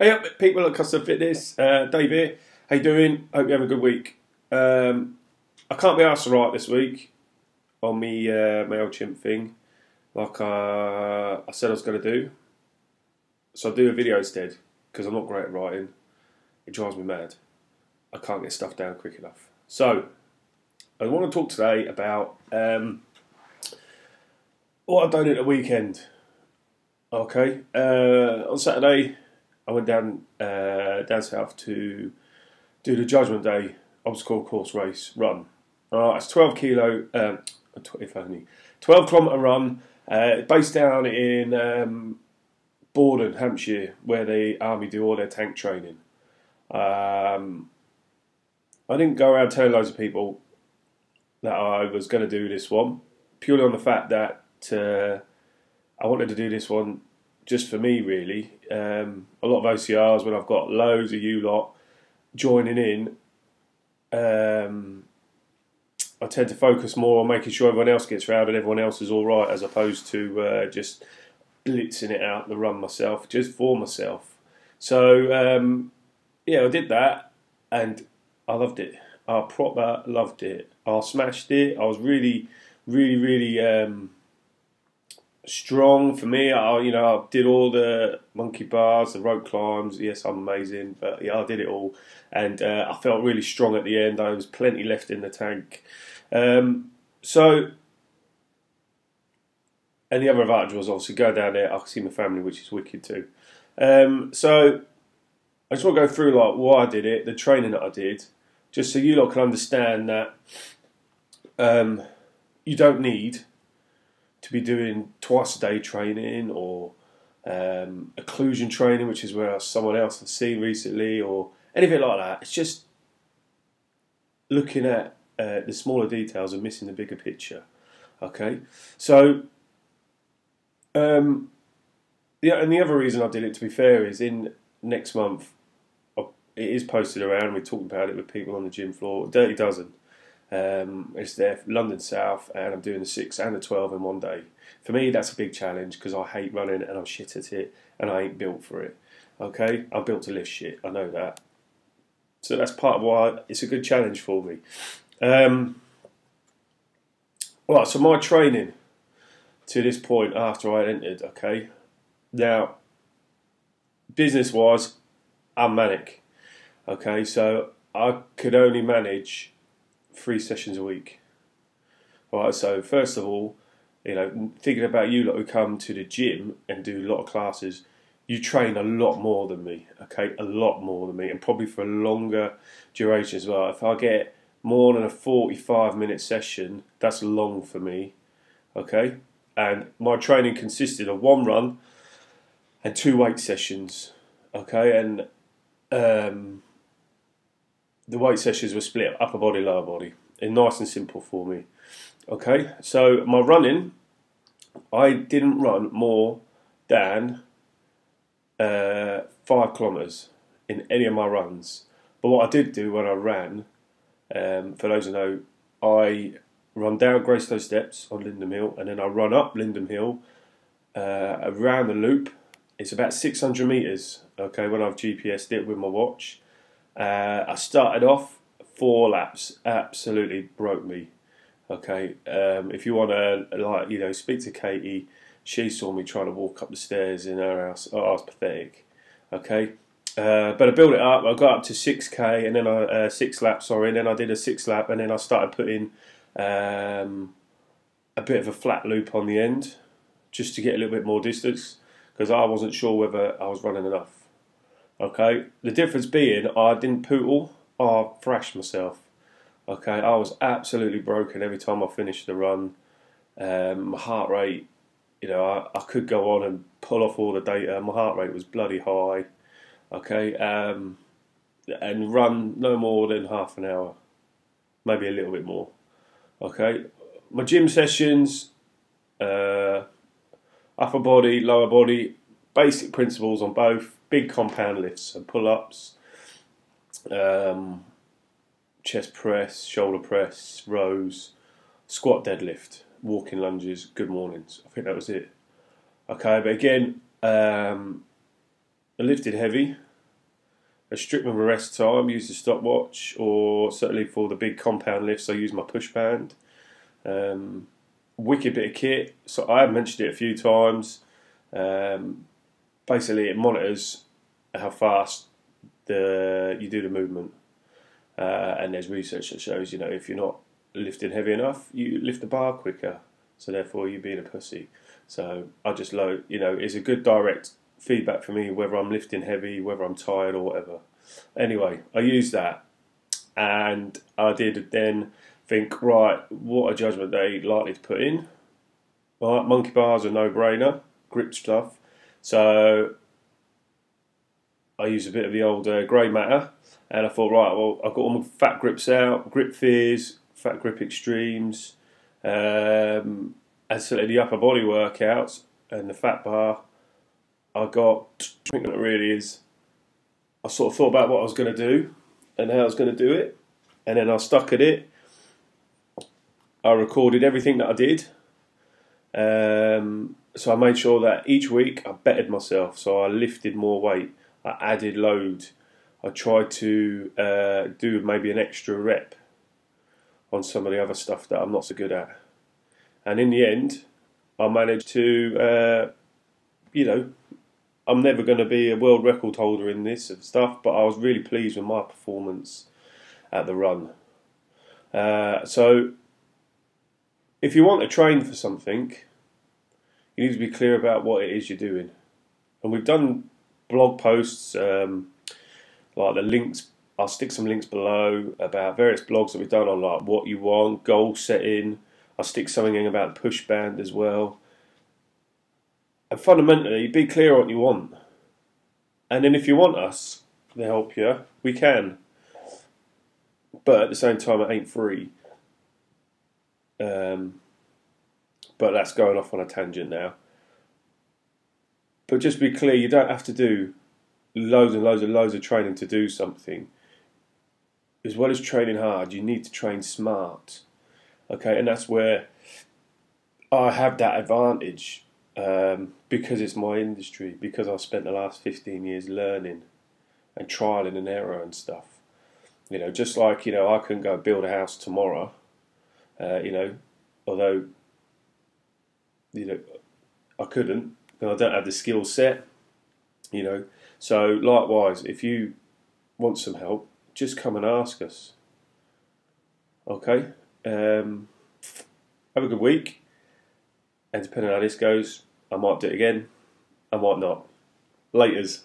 Hey up, people at Custom Fitness. Uh, Dave here. How you doing? Hope you have a good week. Um, I can't be asked to write this week on me uh, Mailchimp thing, like uh, I said I was going to do. So I'll do a video instead because I'm not great at writing. It drives me mad. I can't get stuff down quick enough. So I want to talk today about um, what I've done at the weekend. Okay, uh, on Saturday I went down uh, down south to do the Judgment Day obstacle course race run. Uh, it's 12 kilo, um, if only 12 kilometre run, uh, based down in um, Bordon, Hampshire, where the army do all their tank training. Um, I didn't go around telling loads of people that I was going to do this one, purely on the fact that uh, I wanted to do this one just for me, really. Um, a lot of OCRs when I've got loads of you lot joining in. Um, I tend to focus more on making sure everyone else gets round and everyone else is all right, as opposed to uh, just blitzing it out the run myself, just for myself. So um, yeah, I did that, and I loved it. I proper loved it. I smashed it. I was really, really, really um, strong for me. I, you know, I did all the monkey bars, the rope climbs. Yes, I'm amazing, but yeah, I did it all, and uh, I felt really strong at the end. I was plenty left in the tank. Um, so, and the other advantage was obviously go down there. I can see my family, which is wicked too. Um, so, I just want to go through like why I did it, the training that I did, just so you lot can understand that um, you don't need to be doing twice a day training or um, occlusion training, which is where someone else has seen recently, or anything like that. It's just looking at uh, the smaller details and missing the bigger picture. Okay, so um, yeah, and the other reason I did it, to be fair, is in next month. It is posted around. We talked about it with people on the gym floor. Dirty Dozen. Um, it's there, London South, and I'm doing the six and the twelve in one day. For me, that's a big challenge because I hate running and I'm shit at it, and I ain't built for it. Okay, I'm built to lift shit. I know that. So that's part of why it's a good challenge for me. Um, right, so my training to this point after I entered. Okay, now business wise, I'm manic. Okay, so I could only manage three sessions a week. All right, so first of all, you know, thinking about you lot who come to the gym and do a lot of classes, you train a lot more than me, okay? A lot more than me, and probably for a longer duration as well. If I get more than a 45 minute session, that's long for me, okay? And my training consisted of one run and two weight sessions, okay? And um, the weight sessions were split upper body, lower body. And nice and simple for me. Okay, so my running, I didn't run more than uh, five kilometres in any of my runs. But what I did do when I ran, um, for those who know, I run down Greestone Steps on Lindum Hill and then I run up Lindum Hill uh, around the loop. It's about 600 metres, okay, when I've GPSed it with my watch. Uh, I started off four laps, absolutely broke me. Okay, um, if you want to like you know speak to Katie, she saw me trying to walk up the stairs in her house. Oh, I was pathetic. Okay, uh, but I built it up. I got up to six k and then I uh, six laps. Sorry, and then I did a six lap, and then I started putting um, a bit of a flat loop on the end, just to get a little bit more distance because I wasn't sure whether I was running enough. Okay, the difference being I didn't poodle, I thrashed myself. Okay, I was absolutely broken every time I finished the run. Um, my heart rate, you know, I, I could go on and pull off all the data. My heart rate was bloody high. Okay, um, and run no more than half an hour, maybe a little bit more. Okay, my gym sessions, uh, upper body, lower body, basic principles on both big compound lifts and pull ups, um, chest press, shoulder press, rows, squat deadlift, walking lunges, good mornings. I think that was it. Okay, but again, um, I lifted heavy, a strict with a rest time, use the stopwatch, or certainly for the big compound lifts, I use my push band. Um, wicked bit of kit. So I have mentioned it a few times. Um, basically, it monitors how fast the you do the movement, uh, and there's research that shows you know if you're not lifting heavy enough, you lift the bar quicker. So therefore, you're being a pussy. So I just load. You know, it's a good direct feedback for me whether I'm lifting heavy, whether I'm tired or whatever. Anyway, I used that, and I did then think, right, what a judgment day likely to put in. Right, monkey bars are no brainer, grip stuff. So I used a bit of the old uh, grey matter, and I thought, right, well, I've got all my fat grips out, grip fears, fat grip extremes, um, and so the upper body workouts and the fat bar. I got, I think that really is, I sort of thought about what I was going to do and how I was going to do it, and then I stuck at it I recorded everything that I did. Um, so I made sure that each week I bettered myself. So I lifted more weight. I added load. I tried to uh, do maybe an extra rep on some of the other stuff that I'm not so good at. And in the end, I managed to, uh, you know, I'm never going to be a world record holder in this and stuff, but I was really pleased with my performance at the run. Uh, so if you want to train for something, you need to be clear about what it is you're doing. And we've done blog posts, um, like the links. I'll stick some links below about various blogs that we've done on like what you want, goal setting. I'll stick something in about push band as well. And fundamentally, be clear on what you want. And then if you want us to help you, we can. But at the same time, it ain't free. Um, but that's going off on a tangent now. But just be clear, you don't have to do loads and loads and loads of training to do something. As well as training hard, you need to train smart. Okay, and that's where I have that advantage um, because it's my industry, because I've spent the last 15 years learning and trialing and error and stuff. You know, just like, you know, I couldn't go build a house tomorrow uh, you know, although you know I couldn't, and I don't have the skill set. You know, so likewise, if you want some help, just come and ask us. Okay. Um, have a good week, and depending on how this goes, I might do it again. I might not. Laters.